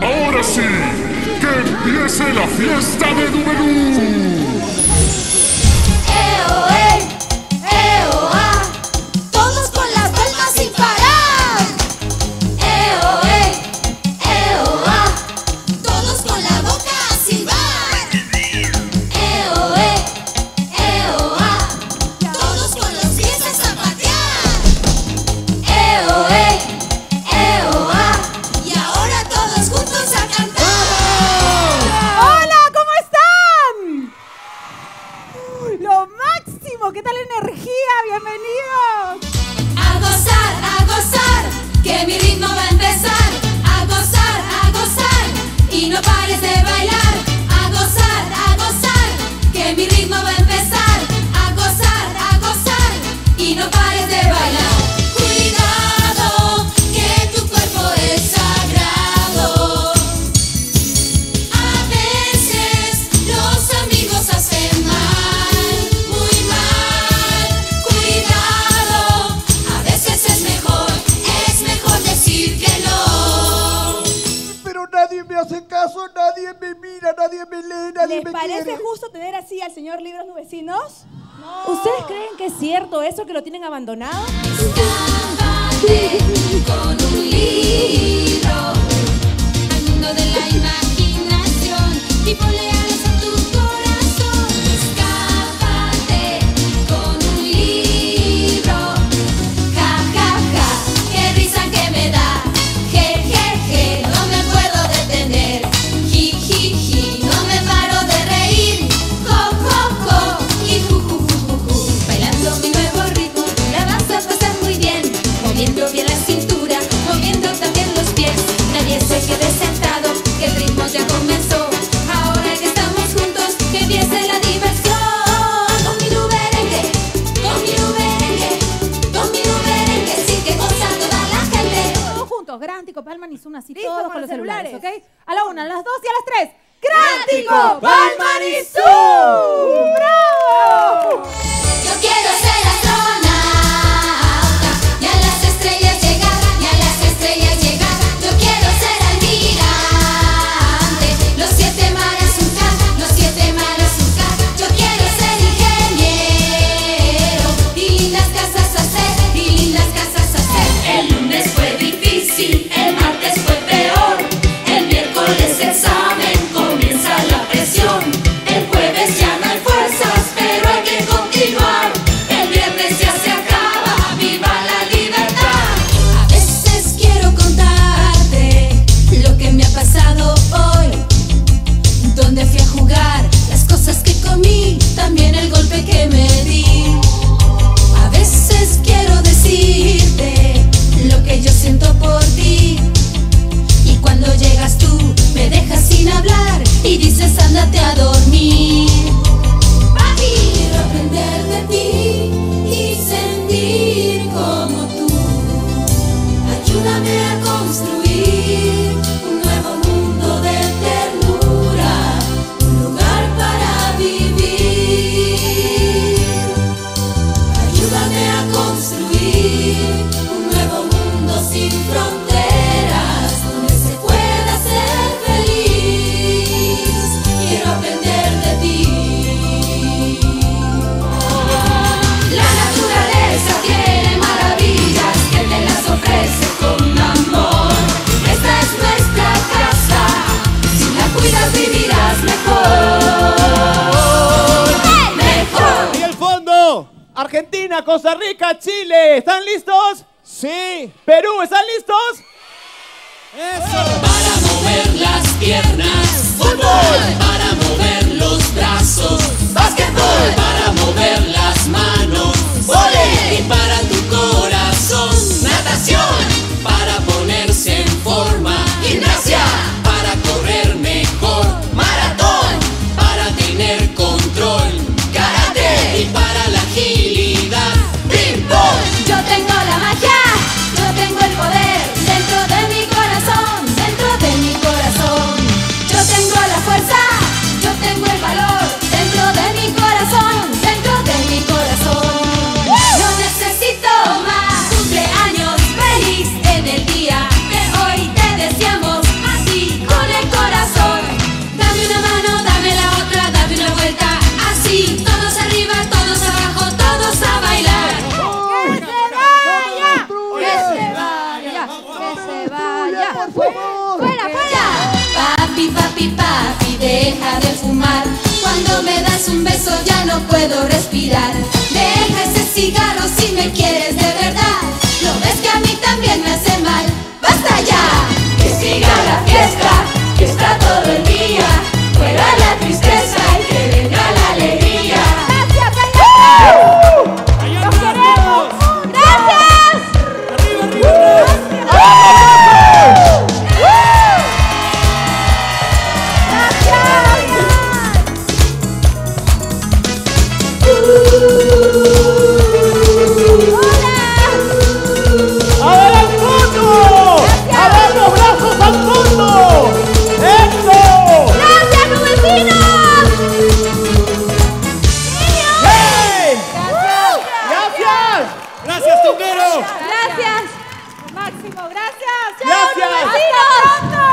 Ahora sí, que empiece la fiesta de Dumenú. ¿Parece justo tener así al señor Libros Nubecinos? No. ¿Ustedes creen que es cierto eso que lo tienen abandonado? Estámpate con un libro. Listo, Grántico Palman y Zoom así todos con los celulares. ¿ok? A la una, a las dos y a las tres. ¡Grántico Palman y Zoom! ¡Bravo! Costa Rica, Chile, ¿están listos? Sí. Perú, ¿están listos? Eso. Para mover las piernas. Fútbol. Para mover los brazos. Básquetbol. Para mover las manos. Vole. Y para tu corazón. Natación. Para ponerse en forma. Gimnasia. Para correr mejor. Maratón. Para tener corazón. ¡Fuera, fuera! Papi, papi, papi, deja de fumar. Cuando me das un beso ya no puedo respirar. Deja ese cigarro máximo. Gracias. Chao, Gracias. Hasta pronto.